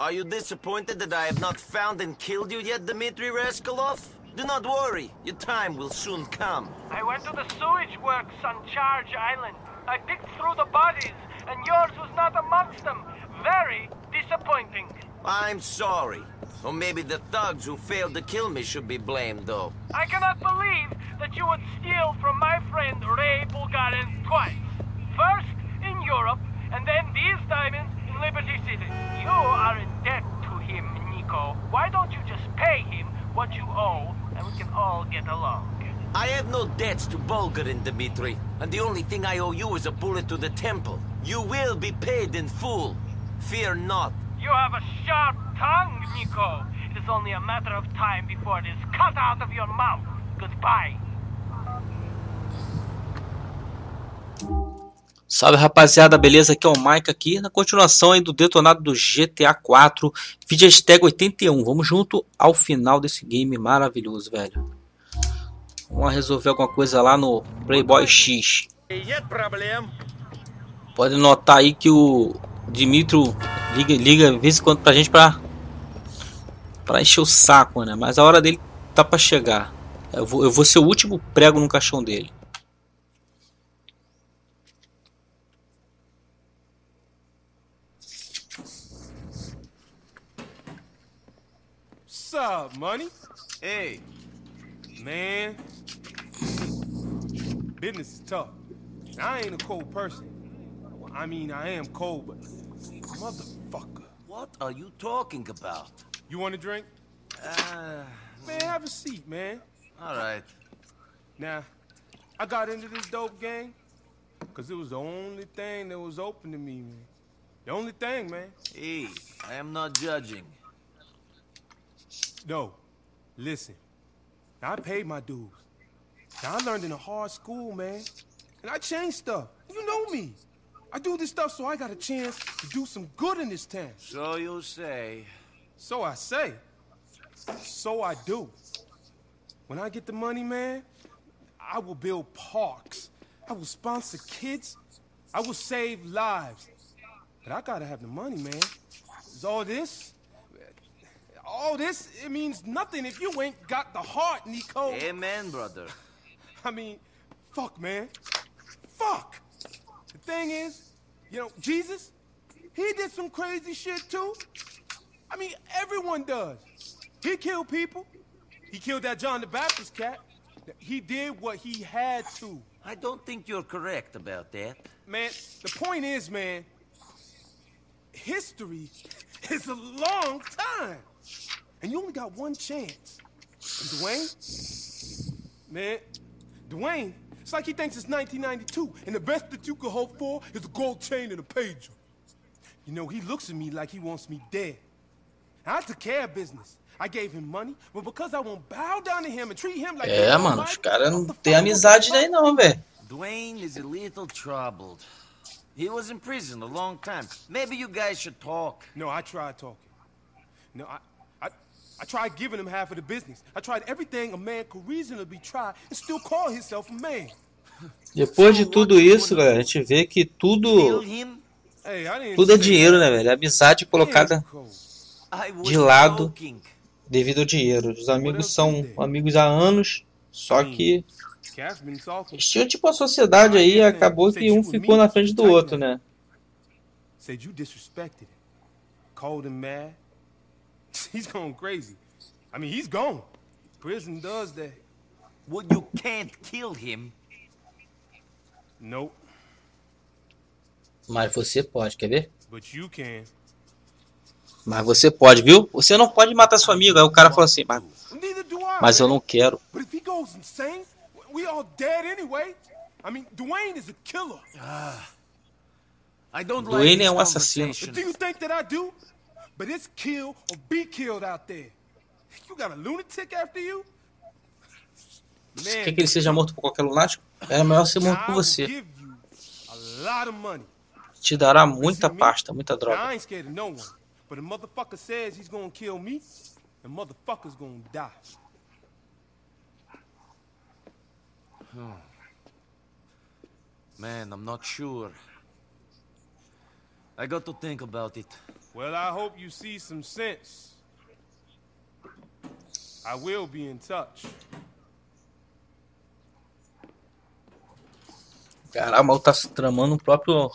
Are you disappointed that I have not found and killed you yet, Dmitry Raskolov? Do not worry, your time will soon come. I went to the sewage works on Charge Island. I picked through the bodies, and yours was not amongst them. Very disappointing. I'm sorry. Or maybe the thugs who failed to kill me should be blamed, though. I cannot believe that you would steal from my friend Ray Bulgarin twice. First in Europe, and then these diamonds Liberty City. You are in debt to him, Nico. Why don't you just pay him what you owe, and we can all get along? I have no debts to Bulgarin, Dmitri, and the only thing I owe you is a bullet to the temple. You will be paid in full. Fear not. You have a sharp tongue, Nico. It is only a matter of time before it is cut out of your mouth. Goodbye. Salve rapaziada, beleza? Aqui é o Mike aqui, na continuação aí do detonado do GTA 4, vídeo hashtag 81. Vamos junto ao final desse game maravilhoso, velho. Vamos resolver alguma coisa lá no Playboy X. Pode notar aí que o Dimitro liga, liga de vez em quando pra gente pra, pra encher o saco, né? Mas a hora dele tá pra chegar. Eu vou, eu vou ser o último prego no caixão dele. Money? Hey, Man, business is tough. I ain't a cold person. Well, I mean, I am cold, but motherfucker. what are you talking about? You want a drink? Uh, Man, have a seat, man. all right. Now, I got into this dope gang because it was the only thing that was open to me, man. The only thing, man. Hey, I am not judging. No, listen. Now, I paid my dues. Now, I learned in a hard school, man. And I changed stuff. You know me. I do this stuff so I got a chance to do some good in this town. So you say. So I say. So I do. When I get the money, man, I will build parks. I will sponsor kids. I will save lives. But I gotta have the money, man. Is all this? All this, it means nothing if you ain't got the heart, Nico. Amen, brother. I mean, fuck, man. Fuck. The thing is, you know, Jesus, he did some crazy shit too. I mean, everyone does. He killed people. He killed that John the Baptist cat. He did what he had to. I don't think you're correct about that. Man, the point is, man, history is a long time. And you only got one chance. And Dwayne? Man, Dwayne, it's like he thinks it's 1992, and the best that you could hope for is a gold chain and a pager. You know, he looks at me like he wants me dead. I took care of business. I gave him money, but because I won't bow down to him and treat him like É, the mano, os almighty, caras what não the tem fuck amizade was daí não, velho. Dwayne is a little troubled. He was in prison a long time. Maybe you guys should talk. No, I tried talking. No, I, I, tried giving him half of the business. I tried everything a man could reasonably try and still call himself a man. Depois de tudo isso, velho, a gente vê que tudo, him? Tudo é dinheiro, né, velho? Amizade colocada De lado. devido ao dinheiro. Os amigos são amigos há anos, só que salty. eles tinham tipo a sociedade aí, acabou que um ficou na frente do outro, né? Said you disrespected him. Cold and mad. He's going crazy. I mean, he's gone. Prison does that. Well, you can't kill him. Nope, Mas você pode, quer ver? but you can. Mas você pode, viu? Você não pode matar seu amigo. Aí o cara falou assim, mas, mas eu não quero. But if he goes insane, we all dead anyway. I mean, Dwayne is a killer. I don't Dwayne like é um assassino. Do you think that I do? But it's kill or be killed out there. You got a lunatic after you? Quer que ele seja morto por qualquer lunático? É melhor ser morto por você. Te dará muita pasta, muita droga. I ain't scared of no one. But a motherfucker says he's gonna kill me, and motherfucker's gonna die. Man, I'm not sure. I got to think about it. Well, I hope you see some sense. I will be in touch. Caralho, o tá tramando o próprio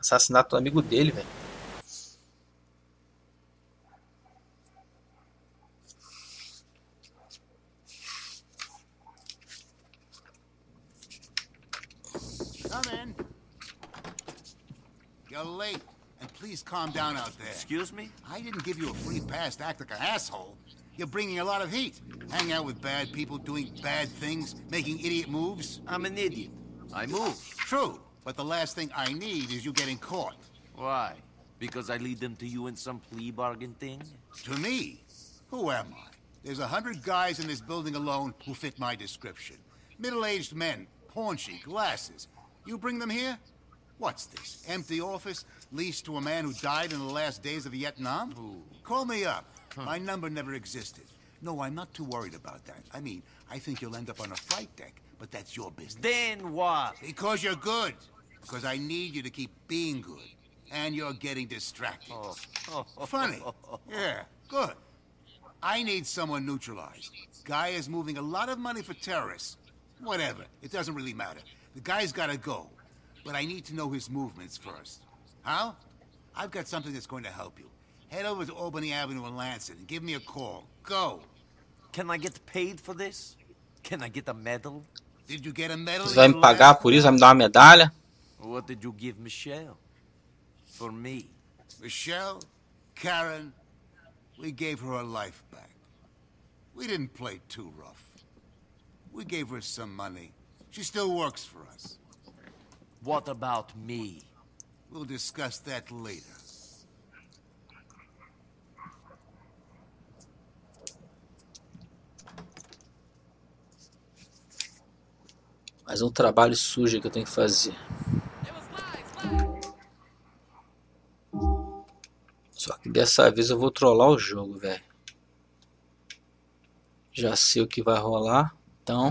assassinato do amigo dele, velho. Excuse me? I didn't give you a free pass to act like an asshole. You're bringing a lot of heat. Hang out with bad people, doing bad things, making idiot moves. I'm an idiot. I move. True, but the last thing I need is you getting caught. Why? Because I lead them to you in some plea bargain thing? To me? Who am I? There's a hundred guys in this building alone who fit my description. Middle-aged men, paunchy, glasses. You bring them here? What's this? Empty office leased to a man who died in the last days of Vietnam? Call me up. My number never existed. No, I'm not too worried about that. I mean, I think you'll end up on a flight deck, but that's your business. Then what? Because you're good. Because I need you to keep being good. And you're getting distracted. Oh. Funny. Yeah, good. I need someone neutralized. Guy is moving a lot of money for terrorists. Whatever. It doesn't really matter. The guy's gotta go. But I need to know his movements first. How? I've got something that's going to help you. Head over to Albany Avenue in Lansing and give me a call. Go. Can I get paid for this? Can I get a medal? Did you get a medal? Você vai me pagar last por isso? Vai me dar uma medalha? What did you give Michelle? For me. Michelle, Karen, we gave her her life back. We didn't play too rough. We gave her some money. She still works for us. What about me? We'll discuss that later. Mais um trabalho sujo que eu tenho que fazer. Só que dessa vez eu vou trollar o jogo, velho. Já sei o que vai rolar, então.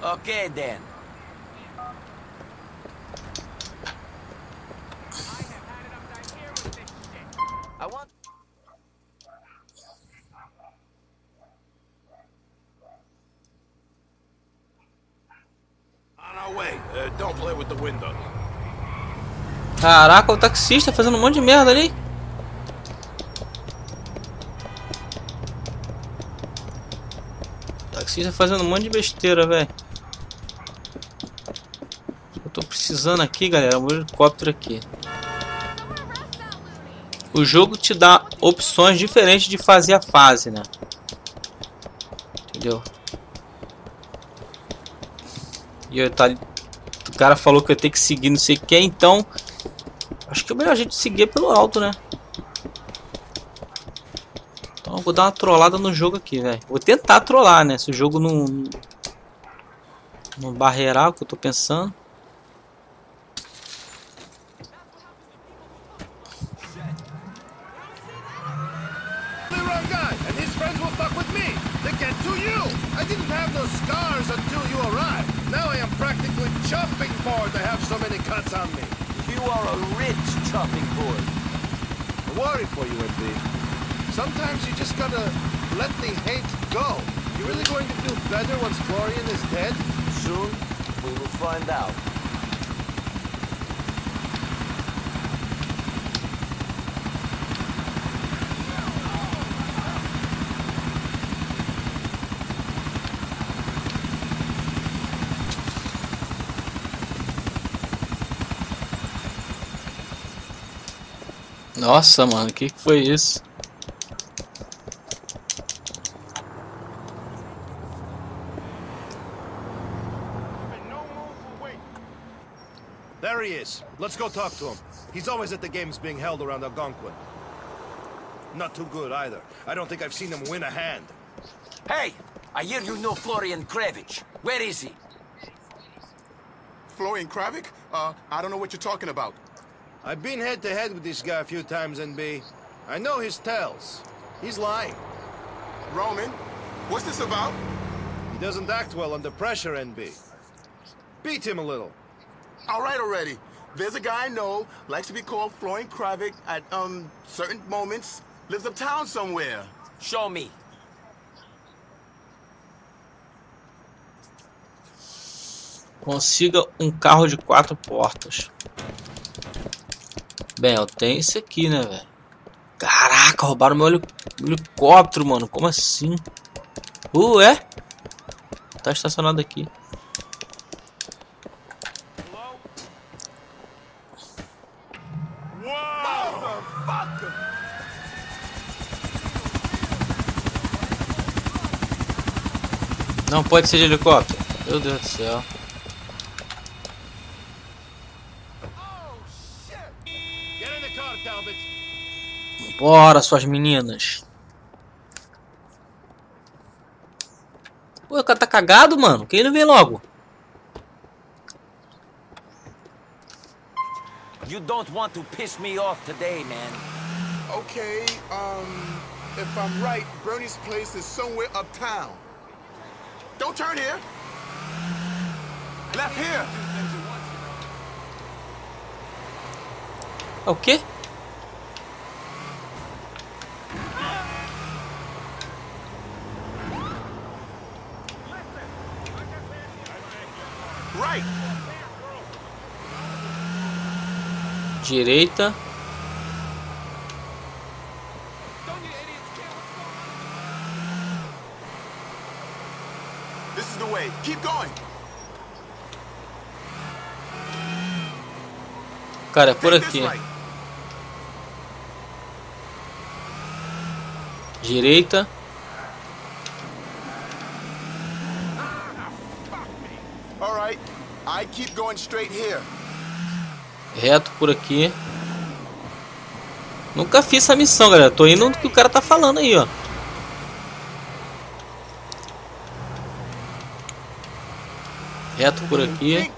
Dukes. Okay then. I want On our way. Uh, don't play with the window. Caraca, o taxista fazendo um monte de merda ali. O taxista fazendo um monte de besteira, velho. Precisando aqui, galera, um helicóptero aqui. O jogo te dá opções diferentes de fazer a fase, né? Entendeu? E eu tá o cara falou que eu tenho que seguir não sei quem, então acho que é melhor a gente seguir pelo alto, né? Então eu vou dar uma trollada no jogo aqui, velho. Vou tentar trollar, né? Se o jogo não não barreirar o que eu tô pensando. Wrong guy, and his friends will fuck with me. They get to you. I didn't have those scars until you arrived. Now I am practically chopping board to have so many cuts on me. you are a rich chopping board. I worry for you, MD. Sometimes you just gotta let the hate go. You really going to do better once Florian is dead? Soon we will find out. Nossa, mano, que que foi isso? There he is. Let's go talk to him. He's always at the games being held around Algonquin. Not too good either. I don't think I've seen him win a hand. Hey! I hear you know Florian Kravich. Where is he? Florian Kravich? Uh, I don't know what you're talking about. I've been head to head with this guy a few times, NB. I know his tells. He's lying. Roman, what's this about? He doesn't act well under pressure, NB. Beat him a little. All right already. There's a guy I know, likes to be called Florian Kravik at, um, certain moments, lives uptown somewhere. Show me. Consiga um carro de quatro portas. Bem, eu tenho esse aqui, né, velho? Caraca, roubaram meu heli- helicóptero, mano. Como assim? Uh, é? Tá estacionado aqui. Não pode ser de helicóptero. Meu Deus do céu. Get in the car, Talbot. Bora, suas meninas. Pô, o cara tá cagado, mano. Quem não vem logo? You don't want to piss me off today, man. Okay, um, if I'm right, Bernie's place is somewhere uptown. Don't turn here. Left here. É o quê? Right. Direita. This is the way. Keep going. Cara, é por aqui. Direita. All right. I keep going straight here. Reto por aqui. Nunca fiz essa missão, galera. Tô indo no que o cara tá falando aí, ó. Reto por aqui.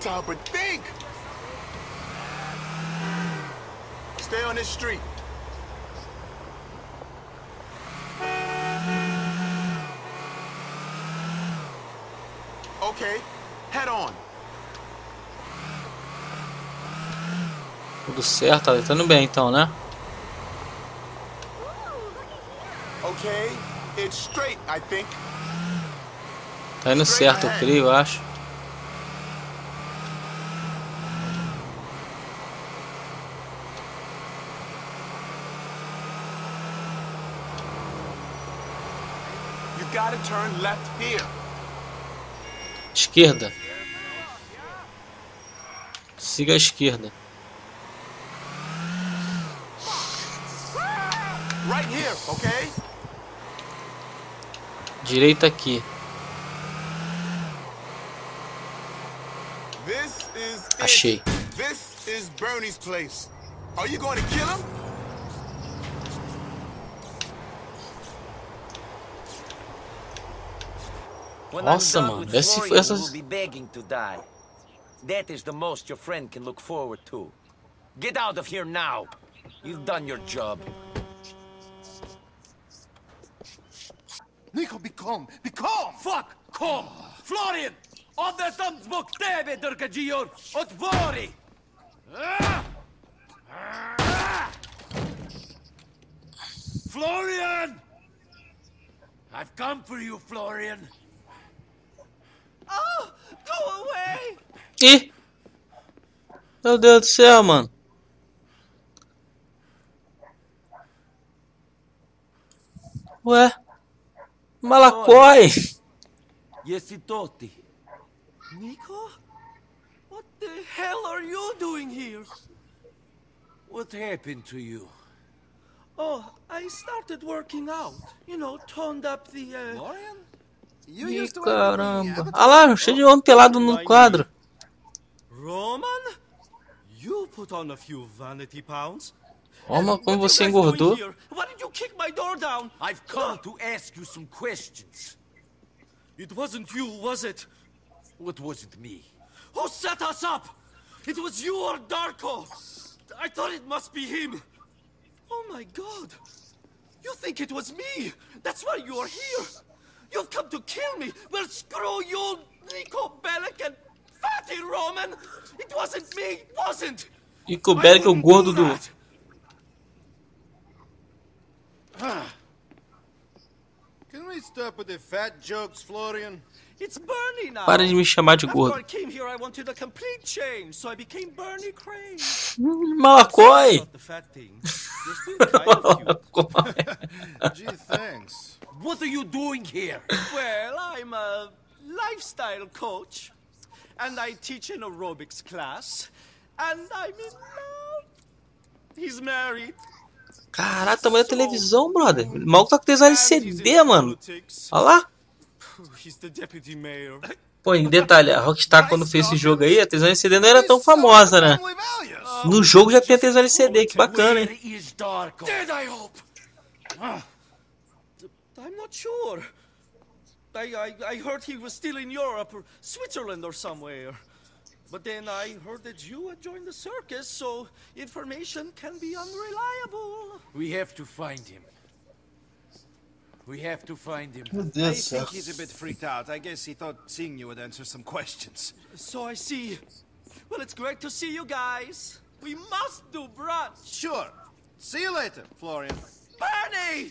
Stay on this street. Okay, head on. Tudo certo, tá indo bem então, né? Okay, it's straight, I think. Tá indo certo, eu creio, eu acho. You gotta turn left here. Esquerda. Siga a esquerda. Right here, okay? Direita aqui. This is it. Achei. This is Bernie's place. Are you going to kill him? When Nossa, mano, esse essas-. That is the most your friend can look forward to. Get out of here now. You've done your job. Nico, be calm. Be calm. Fuck! Calm. Florian! Oddesam zbog tebe, Drkađior! Otvori! Florian! I've come for you, Florian. Oh, go away! Ih! Meu Deus do céu, mano. Ué? Malacói! Yesitoti. Nico? What the hell are you doing here? What happened to you? Oh, I started working out. You know, toned up the, uh... Florian? You Ih, used to caramba. Ah lá, cheio de homem pelado no quadro. Roman? You put on a few vanity pounds. Olha como você engordou. here? Why did you kick my door down? I've come to ask you some questions. It wasn't you, was it? What wasn't me? Who set us up? It was you or Darko. I thought it must be him. Oh my god. You think it was me? That's why you are here. You've come to kill me. Well, screw you, Nico Bellic and Fatty Roman. It wasn't me, wasn't. E que o Bellic é o gordo do. Can we stop with the fat jokes, Florian? It's Bernie now. Para de me chamar de After I came here, I wanted a complete change, so I became Bernie Crane. Malacói! Not the fat thing. You're still kind of cute. Gee, thanks. What are you doing here? Well, I'm a lifestyle coach, and I teach an aerobics class, and I'm in love. He's married. Caraca, tamanho da televisão, brother. O maluco tá com in LCD, mano. Olha lá. Pô, em detalhe, a Rockstar quando fez esse jogo aí, a tesão LCD não era tão famosa, né? No jogo já tem a tesão LCD, que bacana, hein? Ah. I'm not sure. I, I, I heard he was still in Europe or Switzerland or somewhere. But then I heard that you had joined the circus, so information can be unreliable. We have to find him. We have to find him. Meu I think céu. he's a bit freaked out. I guess he thought seeing you would answer some questions. So I see. Well, it's great to see you guys. We must do brunch. Sure. See you later, Florian. Bernie!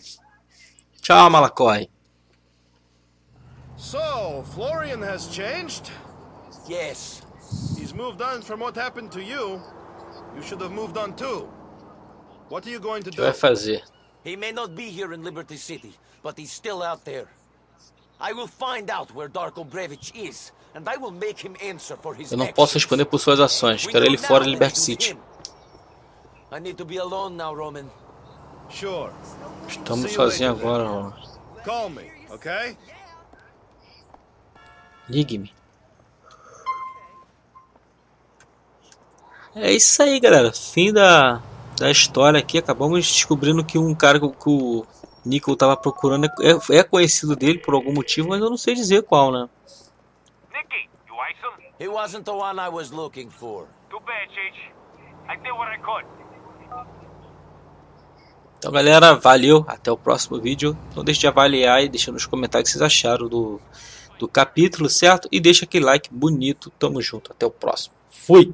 Tchau, Malacói. So, Florian has changed. Yes. He's moved on from what happened to you. You should have moved on too. What are you going to O que do? vai fazer? He may not be here in Liberty City, but he's still out there. I will find out where Darko Brevich is, and I will make him answer for his Eu não posso actions. responder por suas ações. Quero ele fora de Liberty City. I need to be alone now, Roman. Sure. Estamos sozinhos agora, ó. Call me, okay? Ligue-me. É isso aí, galera. Fim da, da história aqui. Acabamos descobrindo que um cara que, o- que o Nickel tava procurando é, é conhecido dele por algum motivo, mas eu não sei dizer qual, né? Nicky, you? He wasn't the one I was looking for. Too bad, Cheech. I did what I could. Então, galera, valeu. Até o próximo vídeo. Não deixe de avaliar e deixa nos comentários o que vocês acharam do, do capítulo, certo? E deixa aquele like bonito. Tamo junto. Até o próximo. Fui!